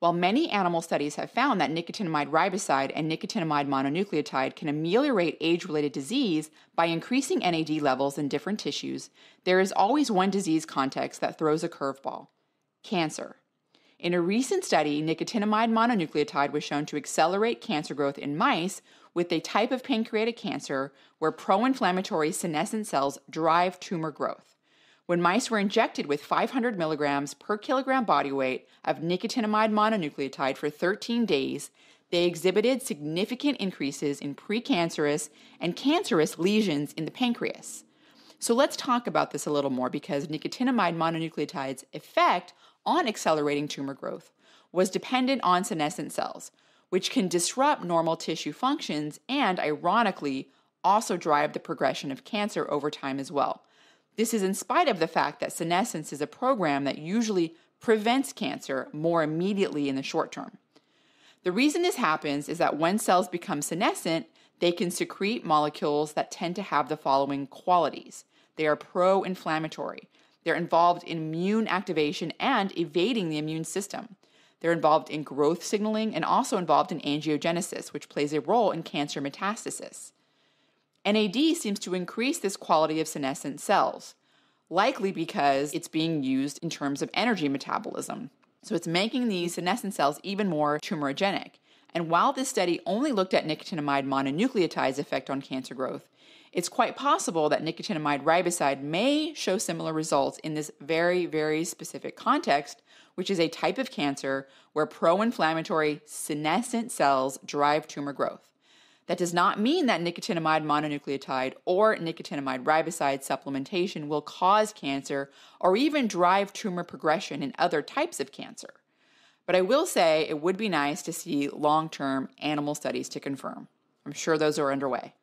While many animal studies have found that nicotinamide riboside and nicotinamide mononucleotide can ameliorate age related disease by increasing NAD levels in different tissues, there is always one disease context that throws a curveball cancer. In a recent study, nicotinamide mononucleotide was shown to accelerate cancer growth in mice with a type of pancreatic cancer where pro inflammatory senescent cells drive tumor growth. When mice were injected with 500 milligrams per kilogram body weight of nicotinamide mononucleotide for 13 days, they exhibited significant increases in precancerous and cancerous lesions in the pancreas. So let's talk about this a little more because nicotinamide mononucleotide's effect on accelerating tumor growth was dependent on senescent cells, which can disrupt normal tissue functions and, ironically, also drive the progression of cancer over time as well. This is in spite of the fact that senescence is a program that usually prevents cancer more immediately in the short term. The reason this happens is that when cells become senescent, they can secrete molecules that tend to have the following qualities they are pro inflammatory, they're involved in immune activation and evading the immune system. They're involved in growth signaling and also involved in angiogenesis, which plays a role in cancer metastasis. NAD seems to increase this quality of senescent cells, likely because it's being used in terms of energy metabolism. So it's making these senescent cells even more tumorigenic. And while this study only looked at nicotinamide mononucleotide's effect on cancer growth, it's quite possible that nicotinamide riboside may show similar results in this very, very specific context, which is a type of cancer where pro inflammatory senescent cells drive tumor growth. That does not mean that nicotinamide mononucleotide or nicotinamide riboside supplementation will cause cancer or even drive tumor progression in other types of cancer. But I will say it would be nice to see long term animal studies to confirm. I'm sure those are underway.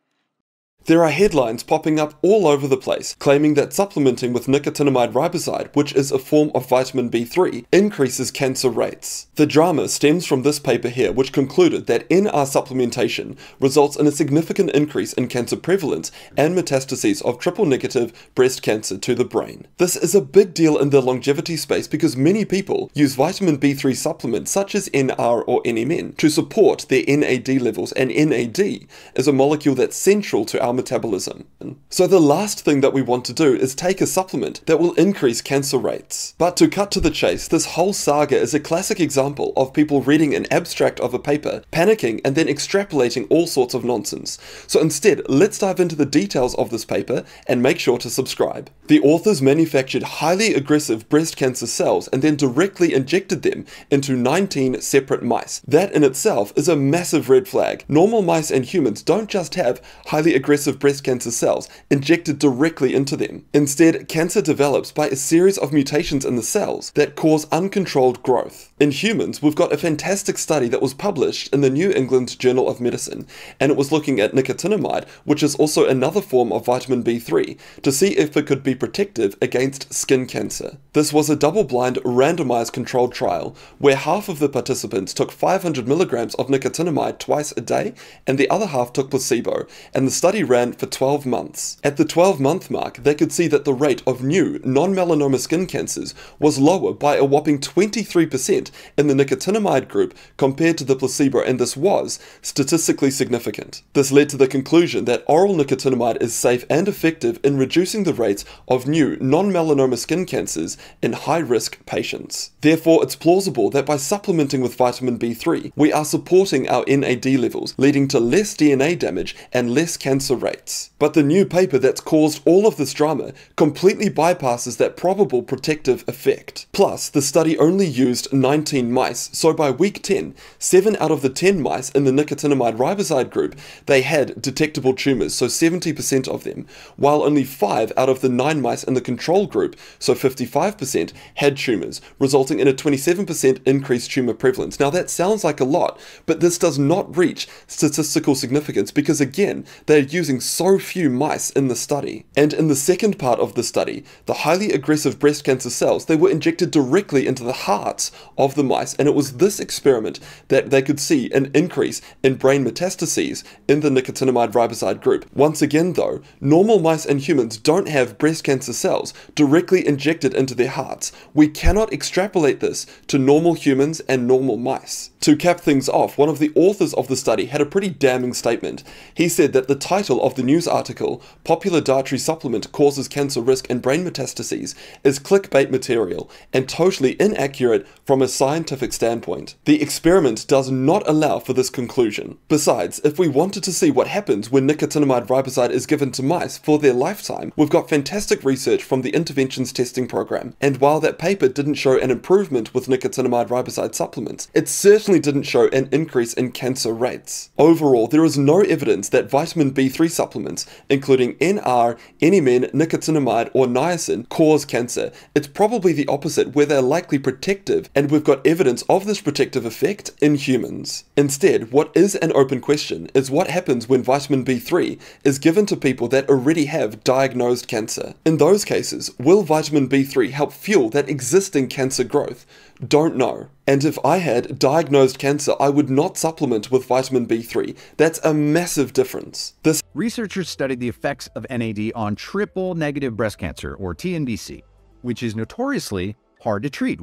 There are headlines popping up all over the place claiming that supplementing with nicotinamide riboside, which is a form of vitamin B3, increases cancer rates. The drama stems from this paper here, which concluded that NR supplementation results in a significant increase in cancer prevalence and metastases of triple negative breast cancer to the brain. This is a big deal in the longevity space because many people use vitamin B3 supplements such as NR or NMN to support their NAD levels, and NAD is a molecule that's central to our metabolism. So the last thing that we want to do is take a supplement that will increase cancer rates. But to cut to the chase, this whole saga is a classic example of people reading an abstract of a paper, panicking, and then extrapolating all sorts of nonsense. So instead, let's dive into the details of this paper and make sure to subscribe. The authors manufactured highly aggressive breast cancer cells and then directly injected them into 19 separate mice. That in itself is a massive red flag. Normal mice and humans don't just have highly aggressive of breast cancer cells injected directly into them. Instead, cancer develops by a series of mutations in the cells that cause uncontrolled growth. In humans, we've got a fantastic study that was published in the New England Journal of Medicine, and it was looking at nicotinamide, which is also another form of vitamin B3, to see if it could be protective against skin cancer. This was a double blind, randomized controlled trial where half of the participants took 500 milligrams of nicotinamide twice a day, and the other half took placebo, and the study for 12 months. At the 12 month mark, they could see that the rate of new non melanoma skin cancers was lower by a whopping 23% in the nicotinamide group compared to the placebo, and this was statistically significant. This led to the conclusion that oral nicotinamide is safe and effective in reducing the rates of new non melanoma skin cancers in high risk patients. Therefore, it's plausible that by supplementing with vitamin B3, we are supporting our NAD levels, leading to less DNA damage and less cancer rates. But the new paper that's caused all of this drama completely bypasses that probable protective effect. Plus, the study only used 19 mice, so by week 10, 7 out of the 10 mice in the nicotinamide riboside group, they had detectable tumours, so 70% of them, while only 5 out of the 9 mice in the control group, so 55%, had tumours, resulting in a 27% increased tumour prevalence. Now that sounds like a lot, but this does not reach statistical significance because again, they're using so few mice in the study. And in the second part of the study, the highly aggressive breast cancer cells, they were injected directly into the hearts of the mice, and it was this experiment that they could see an increase in brain metastases in the nicotinamide riboside group. Once again, though, normal mice and humans don't have breast cancer cells directly injected into their hearts, we cannot extrapolate this to normal humans and normal mice. To cap things off, one of the authors of the study had a pretty damning statement. He said that the title of the news article, Popular Dietary Supplement Causes Cancer Risk and Brain Metastases, is clickbait material and totally inaccurate from a scientific standpoint. The experiment does not allow for this conclusion. Besides, if we wanted to see what happens when nicotinamide riboside is given to mice for their lifetime, we've got fantastic research from the Interventions Testing Program, and while that paper didn't show an improvement with nicotinamide riboside supplements, it certainly didn't show an increase in cancer rates. Overall, there is no evidence that vitamin B3 supplements, including NR, NMN, nicotinamide, or niacin, cause cancer. It's probably the opposite, where they're likely protective, and we've got evidence of this protective effect in humans. Instead, what is an open question is what happens when vitamin B3 is given to people that already have diagnosed cancer. In those cases, will vitamin B3 help fuel that existing cancer growth? Don't know. And if I had diagnosed cancer, I would not supplement with vitamin B3. That's a massive difference. This researchers studied the effects of NAD on triple negative breast cancer or TNBC, which is notoriously hard to treat.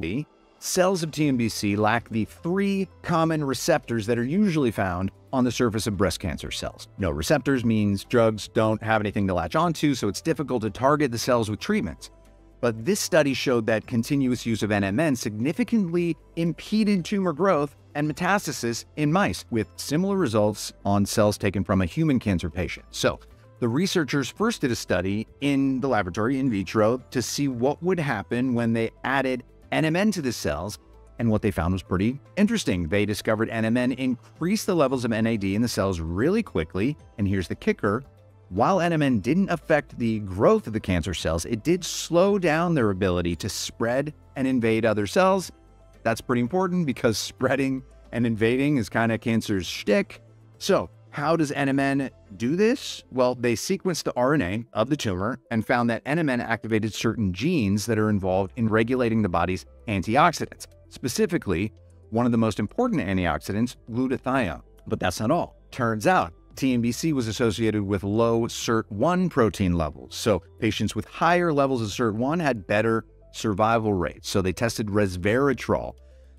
Cells of TNBC lack the three common receptors that are usually found on the surface of breast cancer cells. No receptors means drugs don't have anything to latch onto, so it's difficult to target the cells with treatments. But this study showed that continuous use of NMN significantly impeded tumor growth and metastasis in mice, with similar results on cells taken from a human cancer patient. So, the researchers first did a study in the laboratory in vitro to see what would happen when they added NMN to the cells, and what they found was pretty interesting. They discovered NMN increased the levels of NAD in the cells really quickly, and here's the kicker while NMN didn't affect the growth of the cancer cells, it did slow down their ability to spread and invade other cells. That's pretty important because spreading and invading is kind of cancer's shtick. So, how does NMN do this? Well, they sequenced the RNA of the tumor and found that NMN activated certain genes that are involved in regulating the body's antioxidants, specifically one of the most important antioxidants, glutathione. But that's not all. Turns out TNBC was associated with low SIRT1 protein levels. So patients with higher levels of SIRT1 had better survival rates. So they tested resveratrol,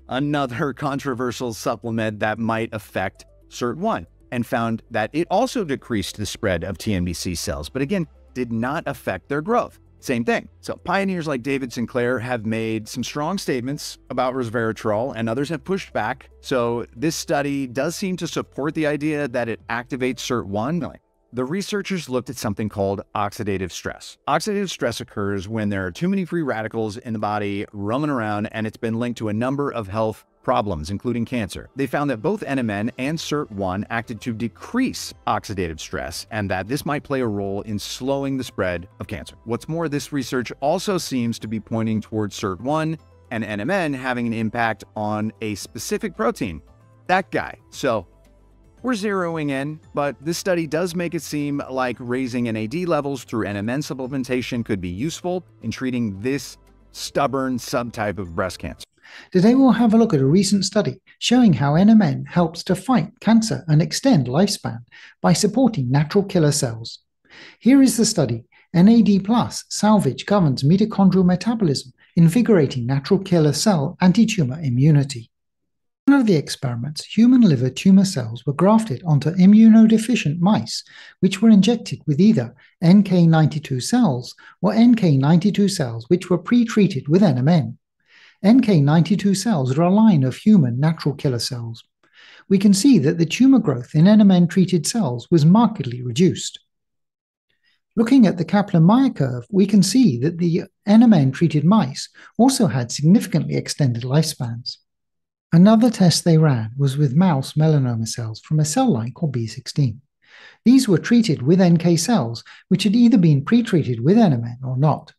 another controversial supplement that might affect SIRT1, and found that it also decreased the spread of TNBC cells, but again, did not affect their growth. Same thing. So pioneers like David Sinclair have made some strong statements about resveratrol and others have pushed back. So this study does seem to support the idea that it activates SIRT1. The researchers looked at something called oxidative stress. Oxidative stress occurs when there are too many free radicals in the body roaming around and it's been linked to a number of health problems, including cancer. They found that both NMN and SIRT1 acted to decrease oxidative stress and that this might play a role in slowing the spread of cancer. What's more, this research also seems to be pointing towards SIRT1 and NMN having an impact on a specific protein, that guy. So we're zeroing in, but this study does make it seem like raising NAD levels through NMN supplementation could be useful in treating this stubborn subtype of breast cancer. Today we'll have a look at a recent study showing how NMN helps to fight cancer and extend lifespan by supporting natural killer cells. Here is the study NAD plus salvage governs mitochondrial metabolism, invigorating natural killer cell anti-tumor immunity. In one of the experiments, human liver tumor cells were grafted onto immunodeficient mice, which were injected with either NK92 cells or NK92 cells which were pre-treated with NMN. NK92 cells are a line of human natural killer cells. We can see that the tumor growth in NMN treated cells was markedly reduced. Looking at the Kaplan-Meier curve, we can see that the NMN treated mice also had significantly extended lifespans. Another test they ran was with mouse melanoma cells from a cell line called B16. These were treated with NK cells, which had either been pretreated with NMN or not.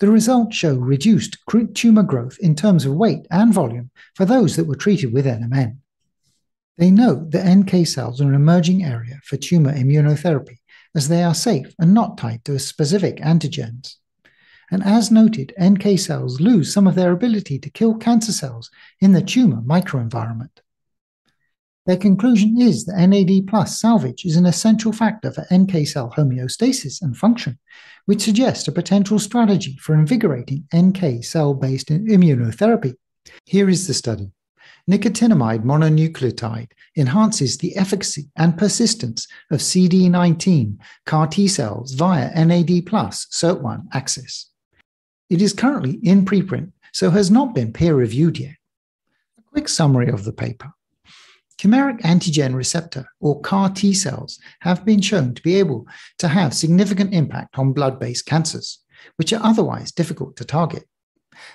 The results show reduced tumor growth in terms of weight and volume for those that were treated with NMN. They note that NK cells are an emerging area for tumor immunotherapy as they are safe and not tied to specific antigens. And as noted, NK cells lose some of their ability to kill cancer cells in the tumor microenvironment. Their conclusion is that NAD plus salvage is an essential factor for NK cell homeostasis and function, which suggests a potential strategy for invigorating NK cell based immunotherapy. Here is the study. Nicotinamide mononucleotide enhances the efficacy and persistence of CD19 CAR T cells via NAD plus SIRT1 axis. It is currently in preprint, so has not been peer reviewed yet. A quick summary of the paper. Chimeric antigen receptor, or CAR T cells, have been shown to be able to have significant impact on blood based cancers, which are otherwise difficult to target.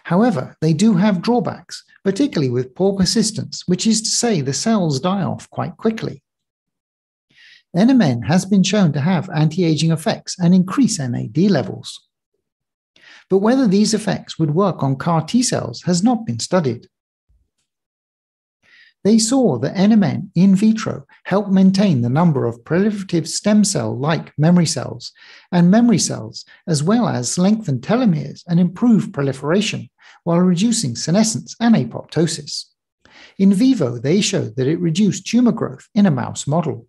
However, they do have drawbacks, particularly with poor persistence, which is to say the cells die off quite quickly. NMN has been shown to have anti aging effects and increase NAD levels. But whether these effects would work on CAR T cells has not been studied. They saw that NMN in vitro helped maintain the number of proliferative stem cell like memory cells and memory cells, as well as lengthen telomeres and improve proliferation while reducing senescence and apoptosis. In vivo, they showed that it reduced tumor growth in a mouse model.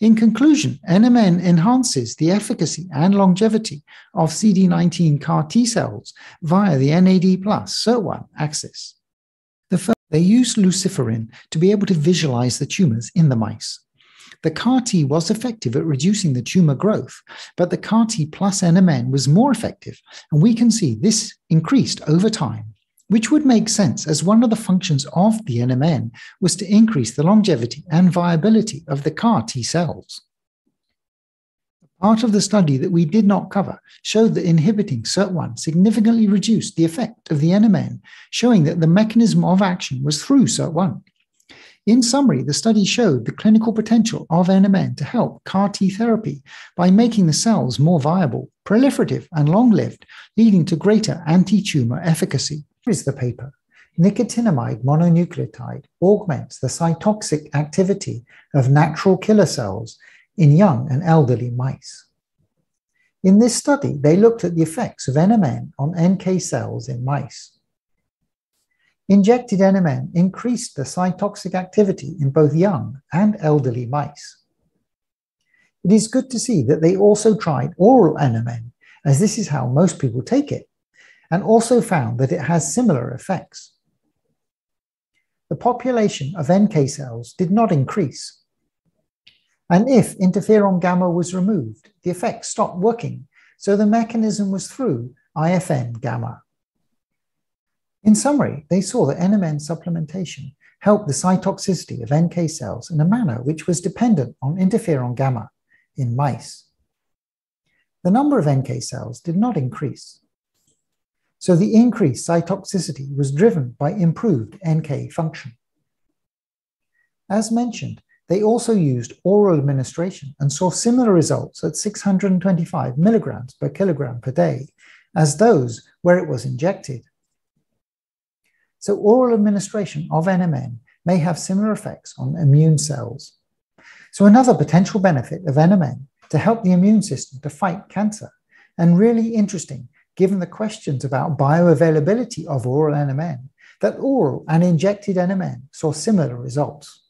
In conclusion, NMN enhances the efficacy and longevity of CD19 CAR T cells via the NAD plus SIRT1 axis. They used luciferin to be able to visualize the tumors in the mice. The CAR T was effective at reducing the tumor growth, but the CAR T plus NMN was more effective, and we can see this increased over time, which would make sense as one of the functions of the NMN was to increase the longevity and viability of the CAR T cells. Part of the study that we did not cover showed that inhibiting SIRT1 significantly reduced the effect of the NMN, showing that the mechanism of action was through SIRT1. In summary, the study showed the clinical potential of NMN to help CAR T therapy by making the cells more viable, proliferative, and long lived, leading to greater anti tumor efficacy. Here is the paper. Nicotinamide mononucleotide augments the cytotoxic activity of natural killer cells in young and elderly mice. In this study, they looked at the effects of NMN on NK cells in mice. Injected NMN increased the cytotoxic activity in both young and elderly mice. It is good to see that they also tried oral NMN, as this is how most people take it, and also found that it has similar effects. The population of NK cells did not increase, and if interferon gamma was removed, the effect stopped working, so the mechanism was through IFN gamma. In summary, they saw that NMN supplementation helped the cytotoxicity of NK cells in a manner which was dependent on interferon gamma in mice. The number of NK cells did not increase. So the increased cytotoxicity was driven by improved NK function. As mentioned, they also used oral administration and saw similar results at 625 milligrams per kilogram per day as those where it was injected. So, oral administration of NMN may have similar effects on immune cells. So, another potential benefit of NMN to help the immune system to fight cancer, and really interesting given the questions about bioavailability of oral NMN, that oral and injected NMN saw similar results.